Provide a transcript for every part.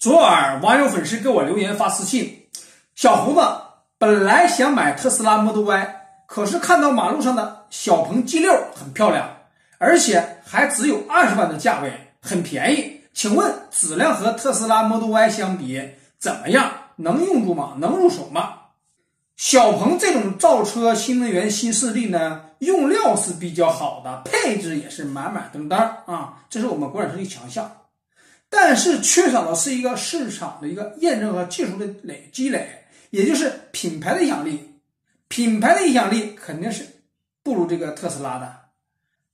昨晚网友粉丝给我留言发私信，小胡子本来想买特斯拉 Model Y，可是看到马路上的小鹏 G 六很漂亮，而且还只有二十万的价位，很便宜。请问质量和特斯拉 Model Y 相比怎么样？能用住吗？能入手吗？小鹏这种造车新能源新势力呢，用料是比较好的，配置也是满满登登啊，这是我们国产车的强项。但是缺少的是一个市场的一个验证和技术的累积累，也就是品牌的影响力。品牌的影响力肯定是不如这个特斯拉的。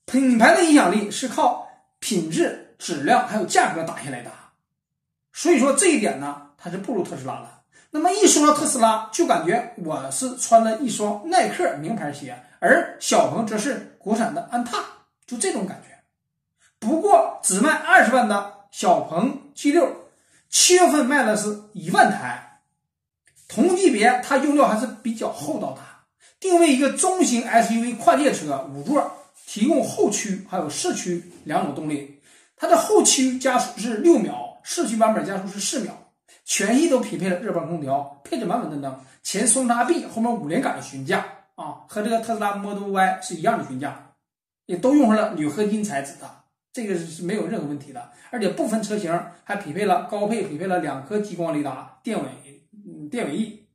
品牌的影响力是靠品质、质量还有价格打下来的。所以说这一点呢，它是不如特斯拉的。那么一说特斯拉，就感觉我是穿了一双耐克名牌鞋，而小鹏则是国产的安踏，就这种感觉。不过只卖二十万的小鹏 G 六，七月份卖的是一万台，同级别它用料还是比较厚道的，定位一个中型 SUV 跨界车，五座，提供后驱还有四驱两种动力，它的后驱加速是六秒，四驱版本加速是四秒。全系都匹配了日邦空调，配置满满当当，前双叉臂，后面五连杆的悬架啊，和这个特斯拉 Model Y 是一样的悬架，也都用上了铝合金材质的，这个是没有任何问题的。而且部分车型还匹配了高配匹配了两颗激光雷达、电尾电尾翼，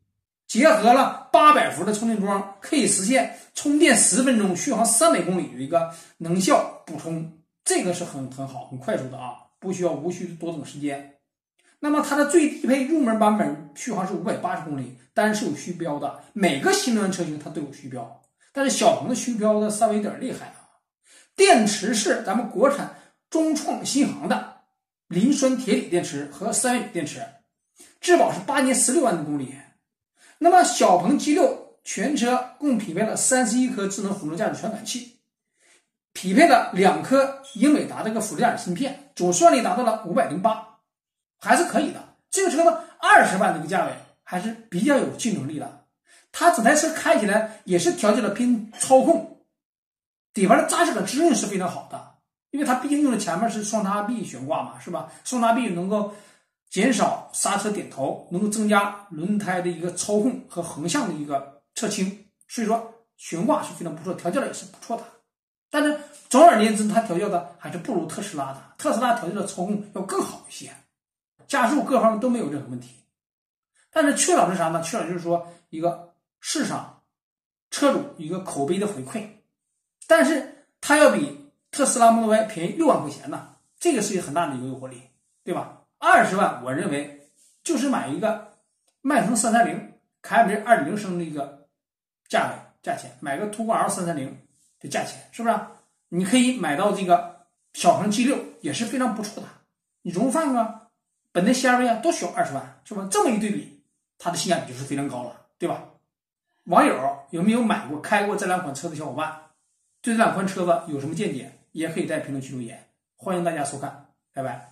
结合了八百伏的充电桩，可以实现充电十分钟续航三百公里的一个能效补充，这个是很很好很快速的啊，不需要无需多等时间。那么它的最低配入门版本续航是五百八十公里，当然是有虚标的。每个新能源车型它都有虚标，但是小鹏的虚标的稍微有点厉害啊。电池是咱们国产中创新航的磷酸铁锂电池和三元锂电池，质保是八年十六万公里。那么小鹏 G 六全车共匹配了三十一颗智能辅助驾驶传感器，匹配了两颗英伟达这个辅助驾驶芯片，总算力达到了五百零八。还是可以的，这个车呢，二十万这个价位还是比较有竞争力的。它整台车开起来也是调节了偏操控，底盘的扎实感、支撑是非常好的，因为它毕竟用的前面是双叉臂悬挂嘛，是吧？双叉臂能够减少刹车点头，能够增加轮胎的一个操控和横向的一个侧倾，所以说悬挂是非常不错，调教的也是不错的。但是总而言之，它调教的还是不如特斯拉的，特斯拉调教的操控要更好一些。加速各方面都没有任何问题，但是缺少是啥呢？缺少就是说一个市场车主一个口碑的回馈，但是它要比特斯拉 Model Y 便宜六万块钱呢，这个是一个很大的一个诱惑力，对吧？二十万，我认为就是买一个迈腾三三零凯美瑞二点零升的一个价位价钱，买个途观 L 三三零的价钱，是不是？你可以买到这个小鹏 G 六也是非常不错的，你荣放啊。本田 CR-V 啊，都需要二十万，是吧？这么一对比，它的性价比就是非常高了，对吧？网友有没有买过、开过这两款车的小伙伴，对这两款车子有什么见解，也可以在评论区留言，欢迎大家收看，拜拜。